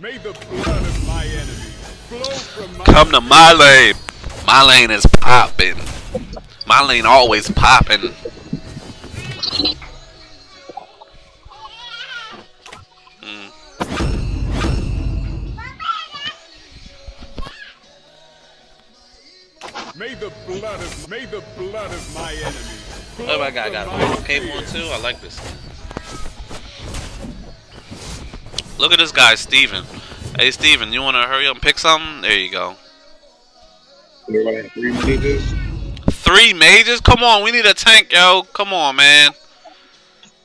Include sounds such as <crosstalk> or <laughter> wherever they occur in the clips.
Come to my lane. My lane is popping. My lane always popping. May the blood of may the blood of my enemy. flow Oh my god, I got from a my cape on spear. too. I like this. Look at this guy, Steven. Hey, Steven, you want to hurry up and pick something? There you go. Three mages. Three mages? Come on, we need a tank, yo. Come on, man.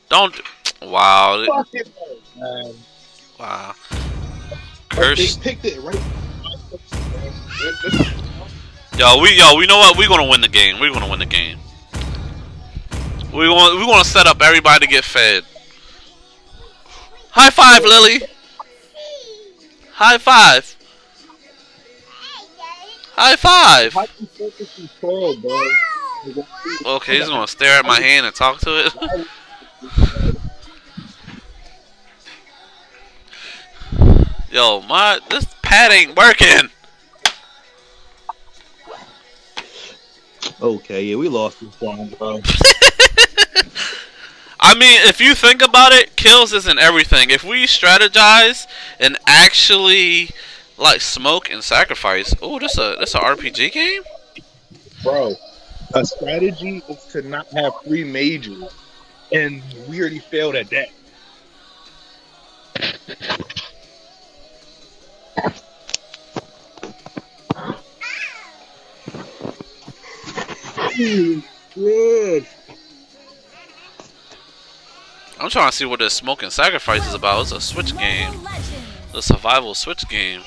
Don't. Wow. Fuck it, man. Wow. Curse. They picked it right. Yo, we yo, we know what? We're gonna win the game. We're gonna win the game. We want we want to set up everybody to get fed. High five, Lily. High five. High five. How you focus control, bro? Okay, he's gonna stare at my hand and talk to it. <laughs> Yo, my this pad ain't working. Okay, yeah, we lost this one, bro. <laughs> I mean, if you think about it, kills isn't everything. If we strategize and actually like smoke and sacrifice, oh, this a this a RPG game. Bro, a strategy is to not have three mages, and we already failed at that. Good. I'm trying to see what this smoke and sacrifice is about. It's a Switch game, The survival Switch game.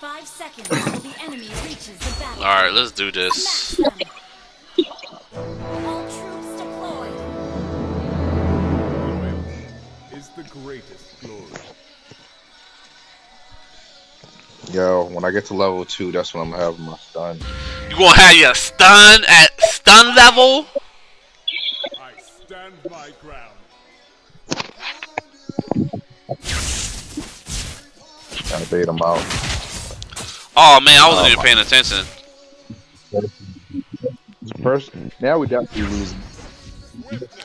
Five seconds the enemy reaches the battle. All right, let's do this. Smash them. All troops deployed. Loyalty is the greatest glory. Yo, when I get to level two, that's when I'm gonna have my stun. You gonna have your stun at stun level? I stand my ground. Trying to bait him out. Oh man, I wasn't Oh, even paying attention. First, now we definitely losing.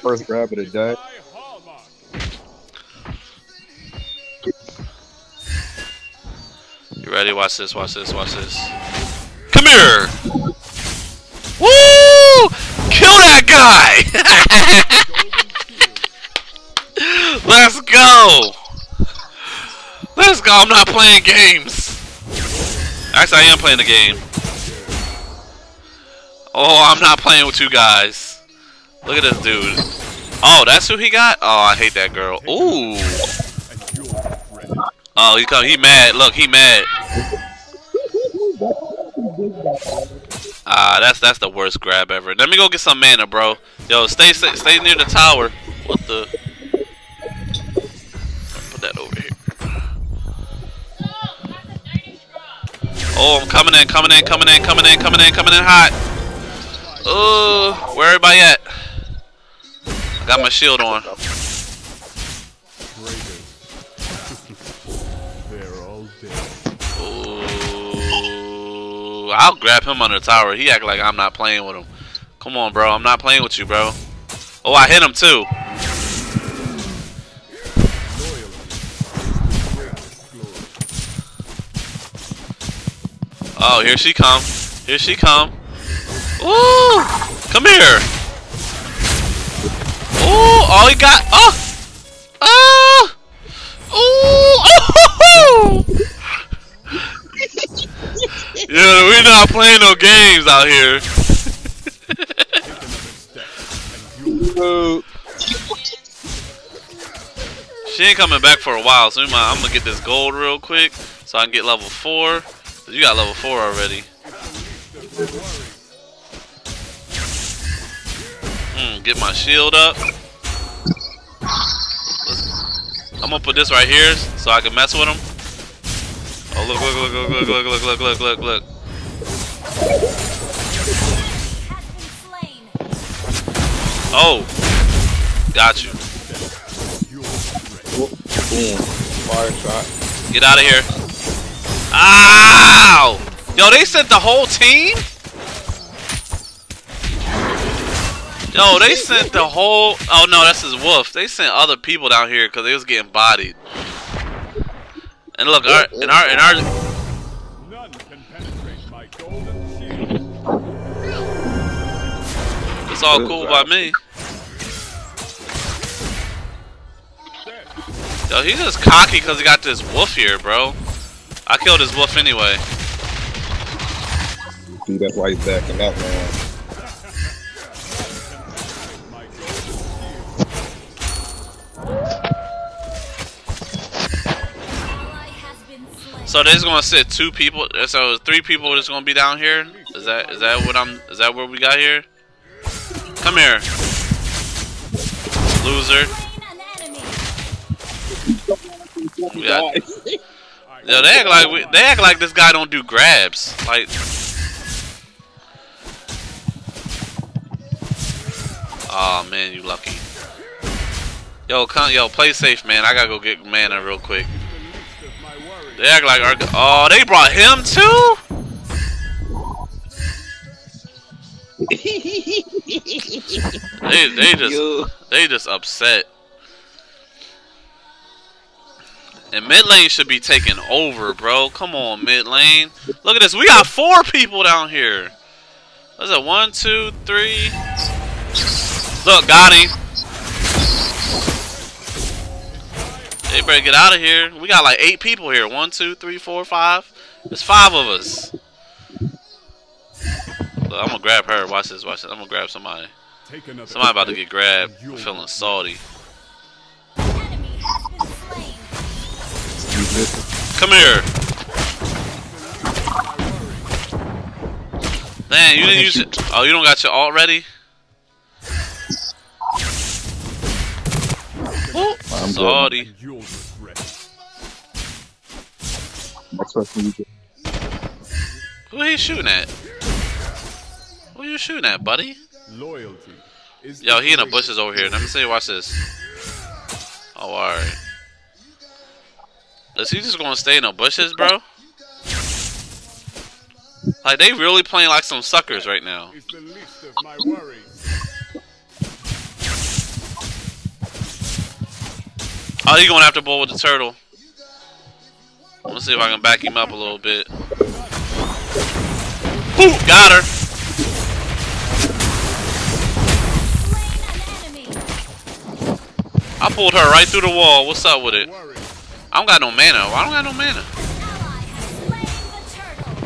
First grab of the day. You ready? Watch this, watch this, watch this. Come here! Woo! Kill that guy! <laughs> go! Let's go, I'm not playing games. Actually, I am playing the game. Oh, I'm not playing with you guys. Look at this dude. Oh, that's who he got? Oh, I hate that girl. Ooh. Oh, he come. He mad. Look, he mad. Ah, that's that's the worst grab ever. Let me go get some mana, bro. Yo, stay stay, stay near the tower. What the? Oh, I'm coming in, coming in, coming in, coming in, coming in, coming in hot. Oh, where everybody at? I got my shield on. Ooh, I'll grab him under the tower. He act like I'm not playing with him. Come on, bro. I'm not playing with you, bro. Oh, I hit him too. Oh, here she come. Here she come. Ooh! Come here! Ooh! All he got- Oh! Oh! Ooh! Oh! <laughs> yeah, we not playing no games out here. <laughs> she ain't coming back for a while, so I'm gonna get this gold real quick so I can get level 4. You got level four already. Mm, get my shield up. I'm gonna put this right here so I can mess with him. Oh look look look look look look look look look look look. Has been slain. Oh, got you. Boom. Fire shot. Get out of here. Ow! Yo, they sent the whole team? Yo, they sent the whole... Oh, no, that's his wolf. They sent other people down here because they was getting bodied. And look, our, in our, in our... None can penetrate my golden shield. It's all cool by me. Yo, he's just cocky because he got this wolf here, bro. I killed his wolf anyway. See, that's why he's backing up, man. My golden shield. Ally has been slain. So they're just gonna sit two people. So three people that's gonna be down here. Is that is that what I'm? Is that what we got here? Come here, loser. <laughs> Slain yo, they act like we, they act like this guy don't do grabs. Like, oh man, you lucky. Yo, come, yo, play safe, man. I gotta go get mana real quick. The least of my worries. They act like our, oh, they brought him too. <laughs> They they just they just upset. And mid lane should be taking over, bro. Come on, mid lane. Look at this. We got four people down here. What's it? One, two, three. Look, got him. They better get out of here. We got like eight people here. One, two, three, four, five. There's five of us. Look, I'm gonna grab her. Watch this. Watch this. I'm gonna grab somebody. Somebody about to get grabbed. I'm feeling salty. Come here. Man, you didn't use it. Oh, you don't got your alt ready? Woo. I'm good. Salty. and You'll regret. it. Next person you get. Who are you shooting at? Who are you shooting at, buddy? Loyalty Yo, he in the bushes over here. Let me see. Watch this. Oh, alright. Is he just gonna stay in the bushes, bro? Like, they really playing like some suckers right now. Is the least of my worries. Oh, he going after have to bowl with the turtle. I'm gonna see if I can back him up a little bit. Ooh, got her. Slain an enemy. I pulled her right through the wall. What's up with it? I don't got no mana. I don't got no mana.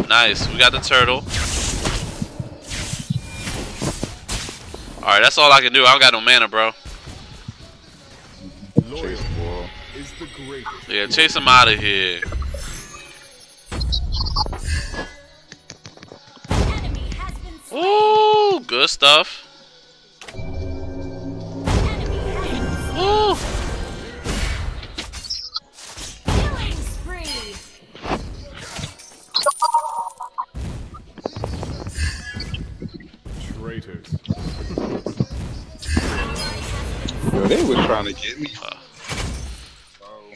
Nice. We got the turtle. Alright, that's all I can do. I don't got no mana, bro. Yeah, chase him out of here. Ooh, good stuff. Ooh. Trying to get me. Uh. Oh.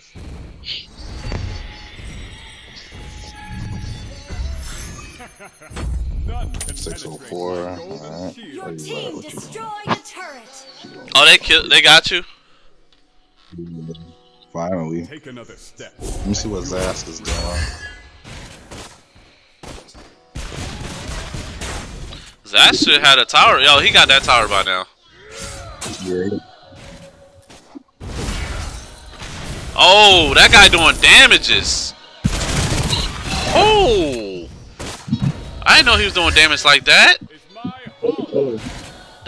604, penetrate my golden alright. shield. Your team what, what you destroyed a turret. Oh, they kill. They got you. Finally. Take another step. Let me see what Zask is doing. That shit had a tower. Yo, he got that tower by now. Yeah. Oh, that guy doing damages. Oh, I didn't know he was doing damage like that.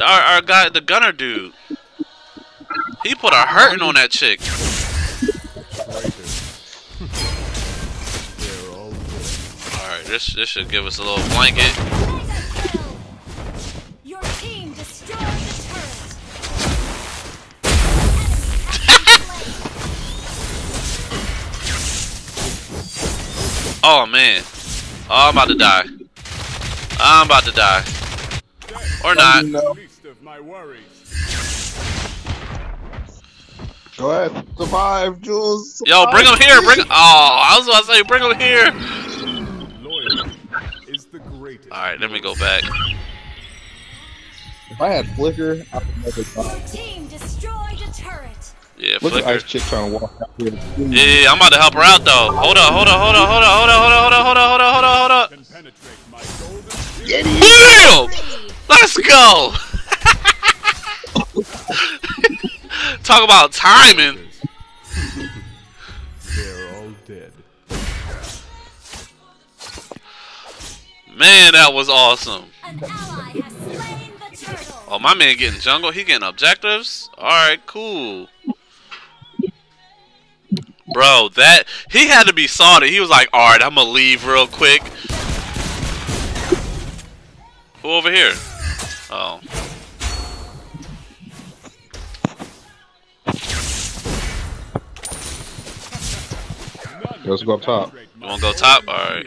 Our, our guy, the gunner dude, he put a hurting on that chick. Traitors. They're all dead. All right, this this should give us a little blanket. Oh man, oh, I'm about to die. I'm about to die, or not. Least of my worries. Go ahead. Survive, Jules. Yo, bring him here. Bring. Oh, I was about to say, bring him here. Loyalty is the greatest. All right, let me go back. If I had Flicker, I would never Your Yeah, Look at flicker. Ice Chick trying to walk out here. Yeah, yeah, I'm about to help her out though. Hold up, hold up, hold up, hold up, hold up, hold up, hold up, hold up, hold up, hold up. Can penetrate my golden Bam! Let's go. <laughs> Talk about timing. They're all dead. Man, that was awesome. An ally has slain the turtle. Oh, my man getting jungle. He getting objectives. All right, cool. Bro, that he had to be salty. He was like, "All right, I'm gonna leave real quick." Who over here? Oh, Let's go up top. You wanna go top? All right.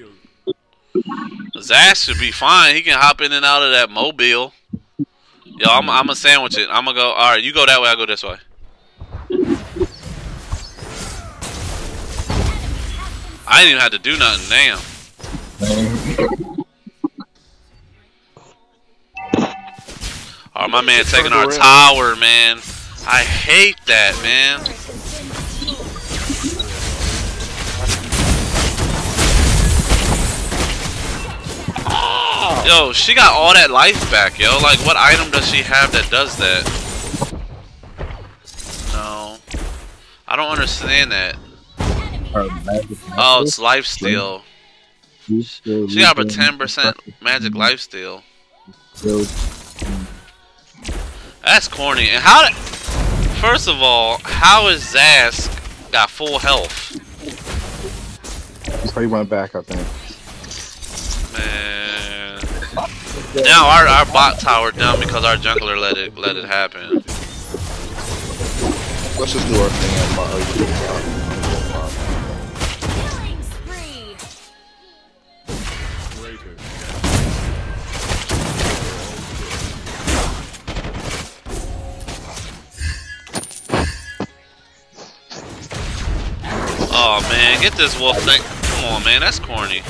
Zach should be fine. He can hop in and out of that mobile. Yo, I'm I'm gonna sandwich it. I'm gonna go. All right, you go that way. I go this way. I didn't even have to do nothing. Damn. Oh, my man taking our tower, man. I hate that, man. Turret has been destroyed. Yo, she got all that life back, yo. Like, what item does she have that does that? No. I don't understand that. Oh, it's life steal. She got a 10% magic life steal. That's corny. And how? Did, first of all, how is Zask got full health? So he went back, I think. Man. Now our, our bot tower down because our jungler let it let it happen. Let's just do our thing Oh man, get this wolf thing. Come on, man, that's corny.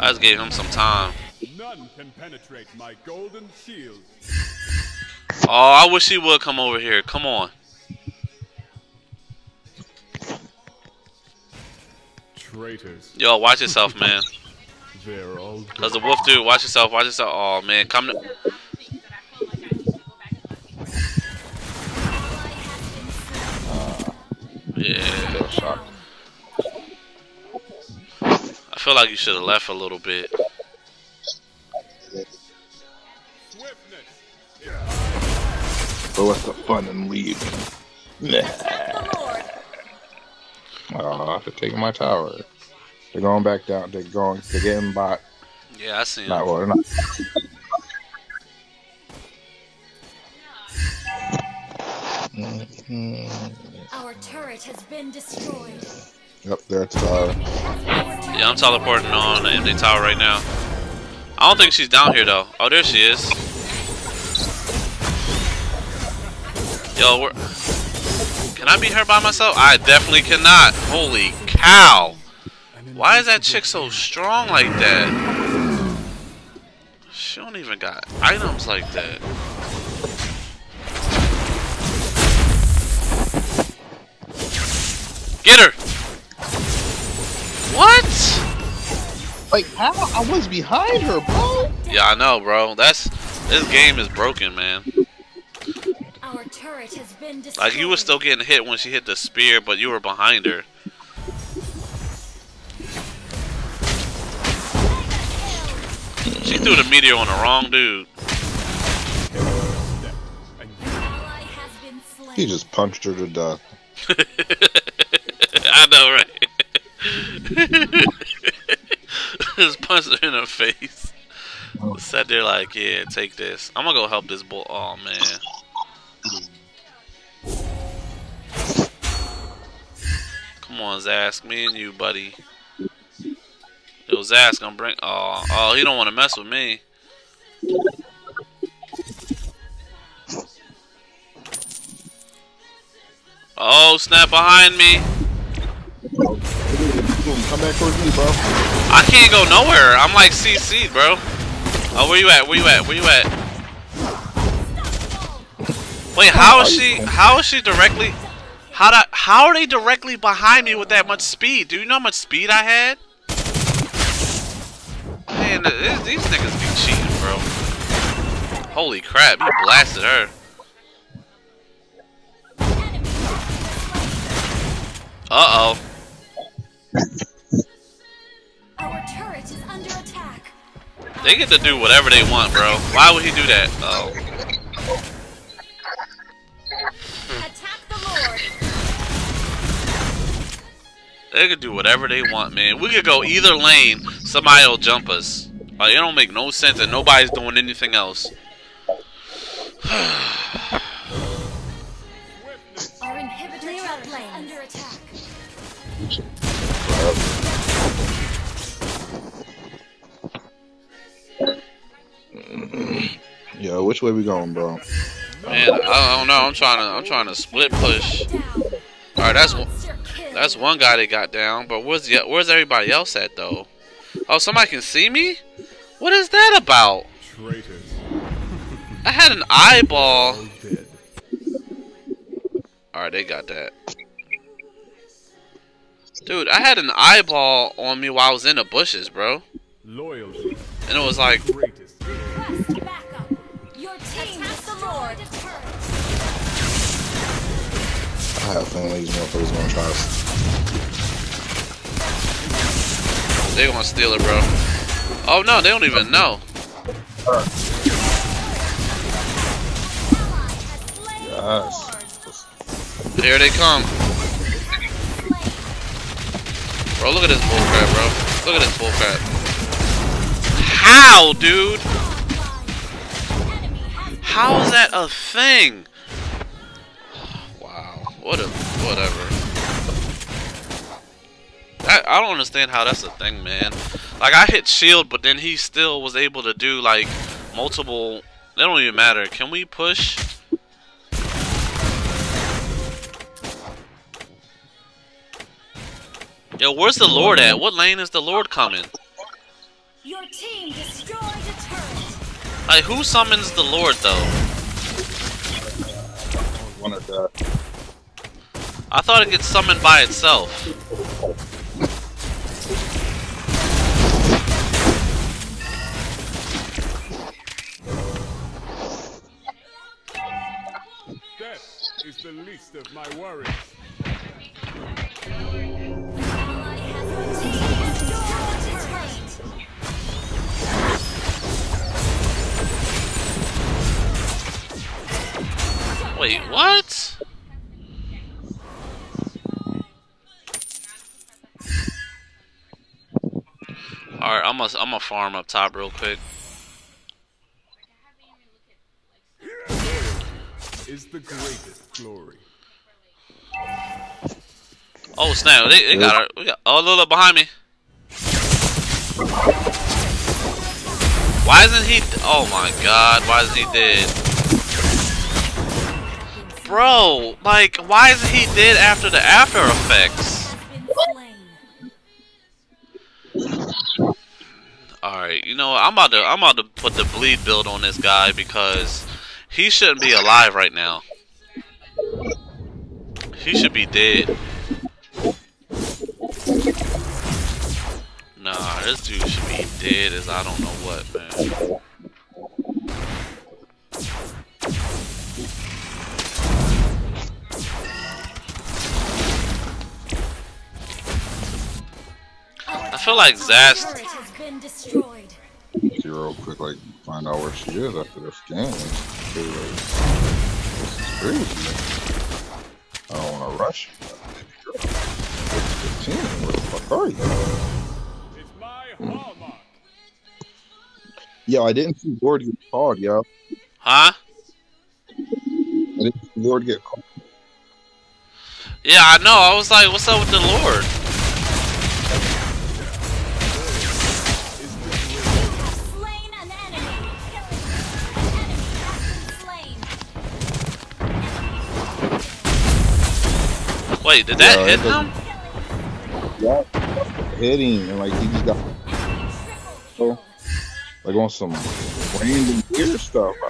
I just gave him some time. None can penetrate my golden shield. Oh, I wish he would come over here. Come on. Traitors. Yo, watch yourself, man. They're all dead. Cause the wolf dude, watch yourself, watch yourself. Oh man, come to. Yeah. I feel like you should have left a little bit. Swiftness. But what's the fun in leaving? Nah. Lord. Oh, they're taking my tower. They're going back down. They're going. They're getting bot. Yeah, I seen. Not him. well. They're not. Mhm. Our turret has been destroyed. Yep, they're at the tower. Yeah, I'm teleporting on the empty tower right now. I don't think she's down here though. Oh, there she is. Yo, where... can I beat her by myself? I definitely cannot. Holy cow! Why is that chick so strong like that? She don't even got items like that. Get her! What? Like how? I was behind her, bro. Yeah, I know, bro. That's this game is broken, man. Our turret has been destroyed. Like you were still getting hit when she hit the spear, but you were behind her. Threw the meteor on the wrong dude. And ally has been slain. He just punched her to death. <laughs> I know, right? <laughs> Just punched her in the face. Sat there like, yeah, take this. I'm gonna go help this bull. Oh man. Come on, Zask, me and you, buddy. Yo, Zaz gonna bring. Oh, oh, he don't want to mess with me. Oh, snap behind me. Come back towards me, bro. I can't go nowhere. I'm like CC, bro. Oh, where you at? Where you at? Where you at? Wait, how is she? How is she directly? How that? How are they directly behind me with that much speed? Do you know how much speed I had? Man, th- these niggas be cheating, bro. Holy crap! He blasted her. Uh oh. Our turret is under attack. They get to do whatever they want, bro. Why would he do that? Oh. Attack the Lord. They could do whatever they want, man. We could go either lane. Somebody will jump us. Like, it don't make no sense and nobody's doing anything else. <sighs> Our inhibitor is under attack. Yo, which way we going, bro? Man, I, I don't know. I'm trying to. I'm trying to split push. All right, that's one. That's one guy that got down. But where's the, Where's everybody else at though? Oh, somebody can see me. What is that about? Traitors. I had an eyeball. All right, they got that. Dude, I had an eyeball on me while I was in the bushes, bro. Loyalty. And it was like, Greatest. Request backup. Your team destroyed a turret. I have a feeling these motherfuckers gonna try they gonna steal it, bro. Oh no, they don't even know. Yes. Here they come. Bro, look at this bullcrap, bro. Look at this bullcrap. How, dude? Lord. Enemy has How is that a thing? <sighs> Wow. What a whatever. I, I don't understand how that's a thing, man. Like I hit shield, but then he still was able to do like multiple. They don't even matter. Can we push? Yo, where's the Lord at? What lane is the Lord coming? Your team destroyed a turret. Like, who summons the Lord though? One of the. I thought it gets summoned by itself. The least of my worries. Wait, what? Alright, I'm gonna I'm gonna farm up top real quick. Is the greatest glory. Oh snap! They, they got her. We got oh look behind me. Why isn't he? Oh my God! Why isn't he dead? Bro, like, why isn't he dead after the after effects? Slain. Alright, you know what? I'm about to I'm about to put the bleed build on this guy because he shouldn't be alive right now. He should be dead. Nah, this dude should be dead as I don't know what, man. I feel like Zast Turret has been destroyed. See real quick, like find out where she is after this game. Like, This is crazy. I don't want to rush. you, baby 15. Where the fuck are you? It's my hallmark. Yo, I didn't see Lord get called, yo. Huh? I didn't see Lord get called. Yeah, I know. I was like, what's up with the Lord? Wait, did that Yeah, hit him? Yeah, hitting and like he just got oh, like on some random weird stuff. Bro.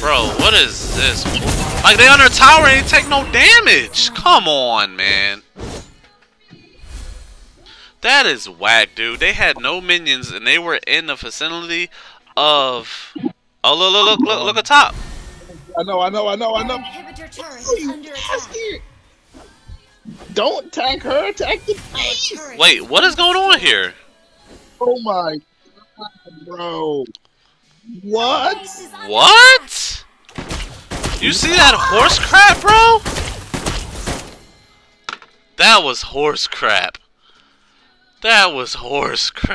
Bro, what is this? Like they under tower and they take no damage. Come on, man. That is whack, dude. They had no minions and they were in the vicinity of. Oh look, look, look, look, look at top. I know, I know, I know, I know. Inhibitor turret is under attack. Don't attack her, attack the Our base. Wait, what is going on here? Oh my god, bro. What? base is under What? You see that horse crap, bro? That was horse crap. That was horse crap.